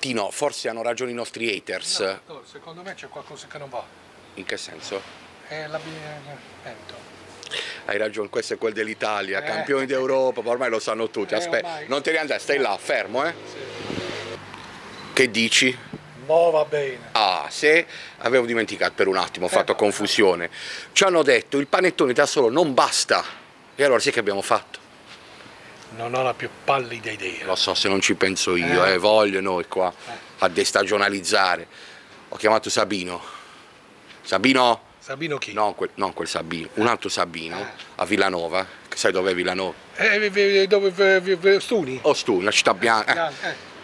Tino, forse hanno ragione i nostri haters. No, secondo me c'è qualcosa che non va. In che senso? È l'abbigliamento. Hai ragione, questo è quel dell'Italia, Eh. campioni d'Europa, ma ormai lo sanno tutti. Eh, Aspetta, ormai. non ti riandare, stai là, fermo, eh? Che dici? Mo va bene. Ah, se avevo dimenticato per un attimo, ho fatto no. confusione. Ci hanno detto il panettone da solo non basta. E allora sì che abbiamo fatto. Non ho la più pallida idea. Lo so se non ci penso io, Eh. eh, voglio noi qua a destagionalizzare. Ho chiamato Sabino. Sabino? Sabino chi? Non quel, non quel Sabino, un altro Sabino a Villanova. Sai dov'è Villanova? Eh, dove v- v- Stuni? Ostu, una città bianca.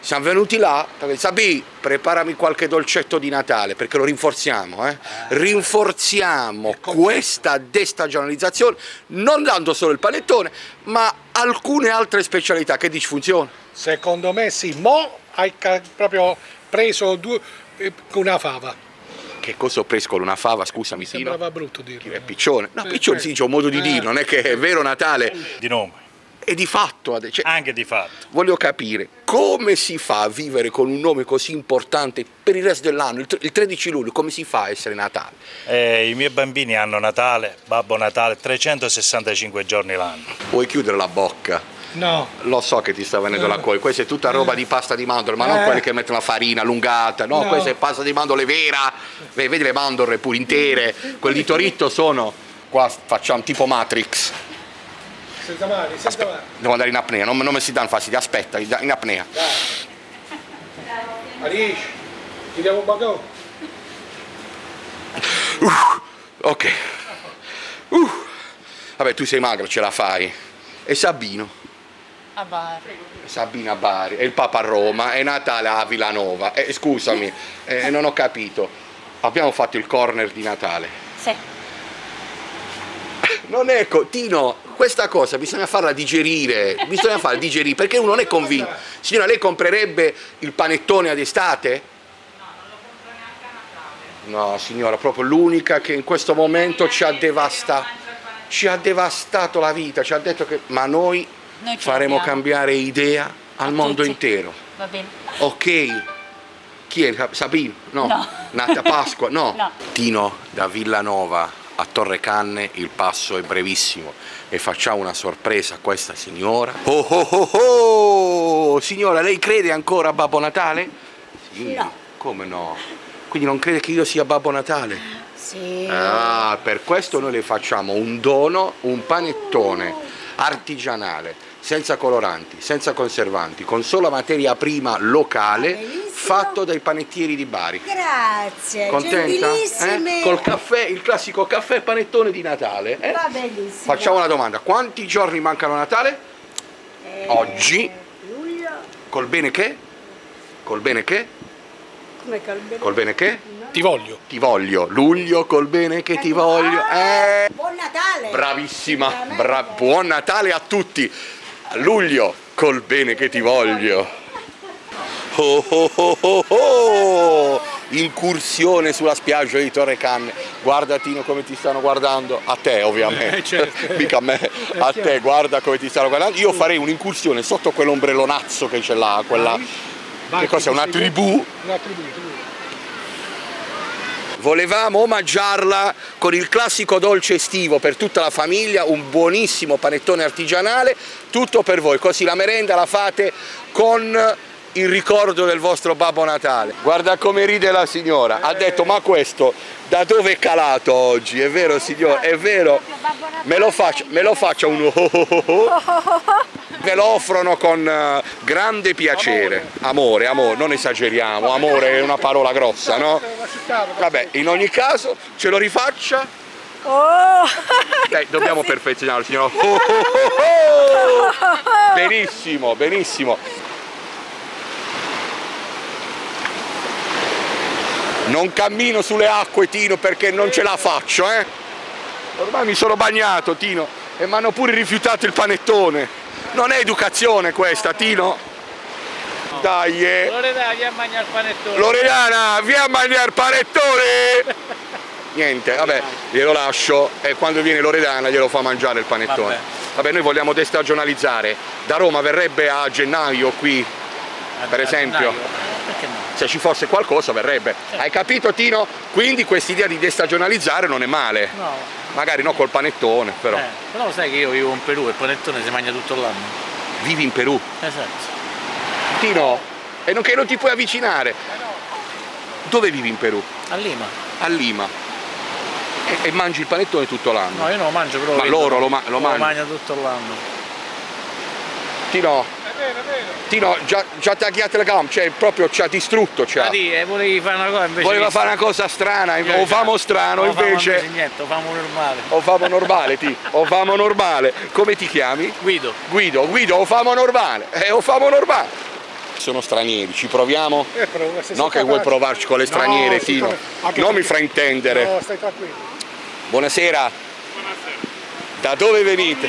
Eh. Siamo venuti là, perché, Sabì, preparami qualche dolcetto di Natale, perché lo rinforziamo, eh? Rinforziamo questa destagionalizzazione, non dando solo il panettone, ma alcune altre specialità. Che dici, funziona? Secondo me sì. Mo hai proprio preso due, eh, una fava. Che cosa ho preso con una fava, scusami, Mi sembrava brutto dirlo. È piccione. No, Sì, piccione sì. c'è un modo di Eh. dire, non è che è vero Natale. di nome, E di fatto, cioè, anche di fatto. voglio capire come si fa a vivere con un nome così importante per il resto dell'anno, il tre- il 13 luglio, come si fa a essere Natale? Eh, I miei bambini hanno Natale, Babbo Natale, 365 giorni l'anno. Puoi chiudere la bocca. No, Lo so che ti sta venendo la cuore, questa è tutta roba di pasta di mandorle, ma non Eh. quelle che mettono la farina allungata, no, No. questa è pasta di mandorle vera, Ve- vedi le mandorle pure intere, quelle di Toritto sono, qua facciamo tipo Matrix, senza male, senza male. devo andare in apnea, non, non mi si danno fastidio, aspetta, in apnea. Arish, ti diamo un bagò? Ok. Uh. Vabbè, tu sei magro, ce la fai. E Sabino? A bar. Sabino a Bari, e il Papa a Roma, e Natale a Villanova. Eh, scusami, eh, non ho capito. Abbiamo fatto il corner di Natale. Sì. Non è co- Tino, questa cosa bisogna farla digerire, bisogna farla digerire, perché uno non è convinto. Signora, lei comprerebbe il panettone ad estate? No, signora, proprio l'unica che in questo momento ci ha devastato, ci ha devastato la vita, ci ha detto che ma noi, Noi faremo l'abbiamo. cambiare idea al A mondo tutti. intero. Va bene. Ok. Chi è? Sabino? No. No. Nata Pasqua? No. No. Tino da Villanova a Torre Canne il passo è brevissimo e facciamo una sorpresa a questa signora. Oh oh oh oh! Signora, lei crede ancora a Babbo Natale? Sì. No. Come no? Quindi non crede che io sia Babbo Natale? Sì. Ah, per questo noi le facciamo un dono, un panettone artigianale, senza coloranti, senza conservanti, con sola materia prima locale, Bellissimo. fatto dai panettieri di Bari. Grazie, Contenta? Eh? Col caffè, il classico caffè panettone di Natale. eh? Va benissimo. Facciamo una domanda, quanti giorni mancano a Natale? Eh, Oggi. Luglio, Col bene che? Col bene che? come col bene. Col bene che? Ti voglio. Ti voglio. Luglio col bene che ti voglio. Eh. Buon Natale. Bravissima, bra- buon Natale a tutti. A luglio, col bene che ti voglio. Oh, oh, oh, oh, oh. Incursione sulla spiaggia di Torre Canne. Guarda Tino come ti stanno guardando. A te ovviamente. Eh, certo. Mica a me. A te, guarda come ti stanno guardando. Io farei un'incursione sotto quell'ombrellonazzo che c'è là, quella. Vai, Che cos'è? Una tribù? Una tribù, tribù. Volevamo omaggiarla con il classico dolce estivo per tutta la famiglia, un buonissimo panettone artigianale, tutto per voi, così la merenda la fate con il ricordo del vostro Babbo Natale. Guarda come ride la signora, ha detto ma questo da dove è calato oggi? È vero signore, è vero? Me lo faccia, me lo faccia un oh. Ve lo offrono con eh, grande piacere. Amore, amore, non esageriamo, amore è una parola grossa, no? Vabbè, in ogni caso ce lo rifaccia. Oh, Dai, dobbiamo perfezionarlo, signora. Oh, oh, oh, oh! Benissimo, benissimo. Non cammino sulle acque, Tino, perché non ce la faccio, eh? Ormai mi sono bagnato, Tino, e mi hanno pure rifiutato il panettone. Non è educazione questa, Tino? Dai, eh. Loredana, vieni a mangiare il panettone. Loredana, via a mangiare panettone! Niente, vabbè, glielo lascio e quando viene Loredana glielo fa mangiare il panettone. Vabbè. Vabbè, noi vogliamo destagionalizzare. Da Roma verrebbe a gennaio qui, per A esempio. gennaio. Perché no? Se ci fosse qualcosa verrebbe. Hai capito Tino? Quindi quest'idea di destagionalizzare non è male. No. Magari no col panettone, però. Eh, però sai che io vivo in Perù e il panettone si mangia tutto l'anno. Vivi in Perù. Esatto. Tino, e non che non ti puoi avvicinare. Dove vivi in Perù? A Lima. A Lima. E, e mangi il panettone tutto l'anno. No, io non lo mangio, però Ma loro lo ma- lo mangiano. mangia tutto l'anno. Tino, Tino, già, già ti ha ghiato le gambe, cioè proprio ci ha distrutto. Ci ha. Ah, di, eh, volevi fare una cosa invece. Voleva fare una cosa strana, o famo strano non famo invece. invece niente, lo famo normale. O famo normale, ti. O famo normale. Come ti chiami? Guido. Guido, Guido, o famo normale. Eh, o famo normale. Sono stranieri, ci proviamo? Eh, se Non che vuoi capace- provarci con le No, straniere, sì, Tino. Non mi fraintendere. No, stai tranquillo. Buonasera. Da dove venite?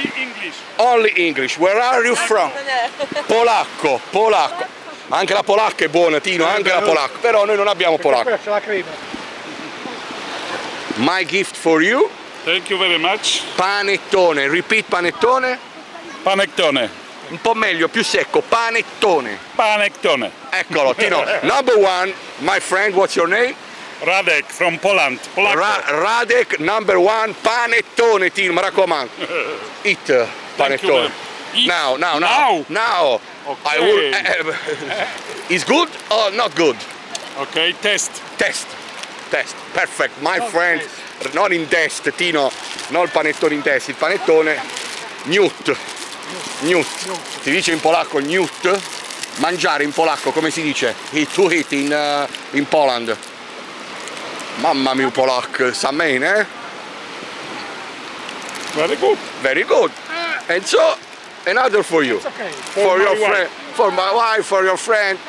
Only English. Where are you from? Polacco, polacco. Anche la polacca è buona, Tino, anche la polacca. Però noi non abbiamo polacco. My gift for you, Thank you very much. panettone. Repeat panettone. Panettone. Un po' meglio, più secco, panettone. Panettone. Eccolo, Tino. Number one, my friend, what's your name? Radek from Poland. Ra- Radek, number one, panettone, Tino, mi raccomando. Eat panettone. Eat Now, now, now. now. Now. I will, eh, is good or not good? Ok, test. Test. Test. Perfect. My friend. Non in test, Tino. Non il panettone in test, il panettone Newt. Newt. Si dice in polacco Newt. Mangiare in polacco come si dice? Eat to eat in, uh, in Poland. Mamma mia, polacco, sa bene, eh? Very good. Very good. And so, another for you. Ok. For my your friend. For my wife, for your friend.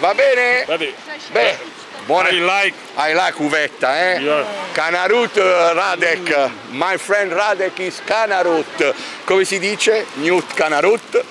Va bene? Ready. Beh, buona. I like. I like uvetta, eh? Yeah. Kanarut uh, Radek. My friend Radek is Kanarut. Come si dice? Newt Kanarut.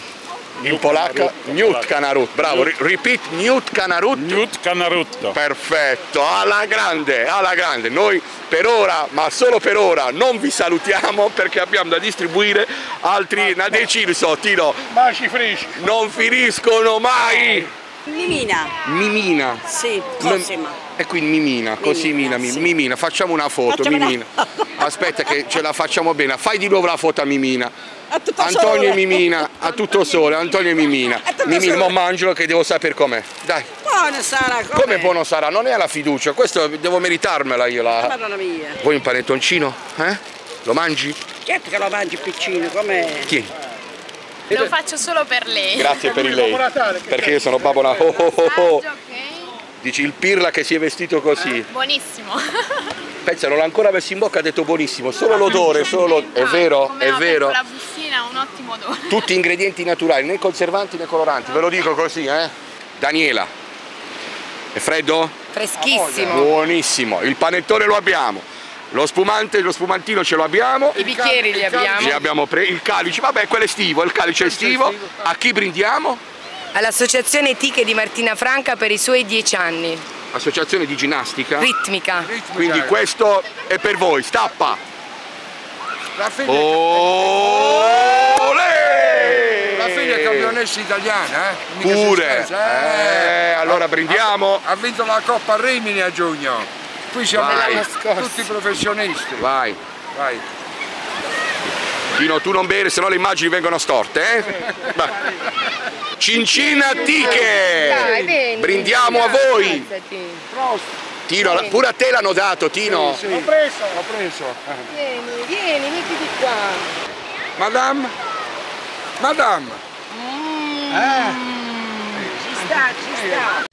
In Newt polacca, Newt polacco. Kanarut. Bravo, ri- repeat Newt Kanarut. Newt Canarutto. Perfetto, alla grande, alla grande. Noi per ora, ma solo per ora, non vi salutiamo perché abbiamo da distribuire altri una decina, so, Tino, Ma ci freschi. non finiscono mai. Mimina. Mimina. Sì, Non- Cosima. E quindi Mimina, così Mimina, Mimina, sì. Mimina, facciamo una foto, Facciamo una- Mimina. Aspetta che ce la facciamo bene, fai di nuovo la foto a Mimina. A tutto Antonio sole. e Mimina, a tutto sole, Antonio e Mimina. Mimina, mo mangelo che devo sapere com'è. Dai, Buona Sara, come? come buono sarà? Non è la fiducia, questo devo meritarmela io. La... Madonna mia. Vuoi un panettoncino? Eh? Lo mangi? Certo che lo mangi piccino, come... Tieni. Lo faccio solo per lei. Grazie per il lei. Perché io sono Babbo Natale. Oh, oh, oh, oh. Dici il pirla che si è vestito così. Buonissimo. Pensa, non l'ha ancora messo in bocca, ha detto buonissimo. Solo l'odore, solo. È vero, Come è vero. la bustina, un ottimo odore. Tutti ingredienti naturali, né conservanti né coloranti, ve lo dico così, eh? Daniela. È freddo? Freschissimo. Buonissimo. Il panettone lo abbiamo. Lo spumante, lo spumantino ce lo abbiamo. I bicchieri li abbiamo. Li abbiamo preso. Il calice, vabbè, quello è estivo, il calice è estivo. A chi brindiamo? All'Associazione Etiche di Martina Franca per i suoi dieci anni. Associazione di ginnastica. Ritmica. Quindi questo è per voi, stappa. La figlia, Olè! la figlia è campionessa italiana, eh? Mica Pure. scherza, Eh, allora brindiamo. Ha vinto la Coppa a Rimini a giugno. Qui siamo Vai. tutti professionisti. Vai. Vai. Tino, tu non bere, se no le immagini vengono storte, eh? Cincina antiche! Brindiamo a voi! Tino, pure a te l'hanno dato, Tino! Sì, l'ho preso. L'ho preso. Vieni, vieni, mettiti qua. Madame? Madame? Ci sta, ci sta.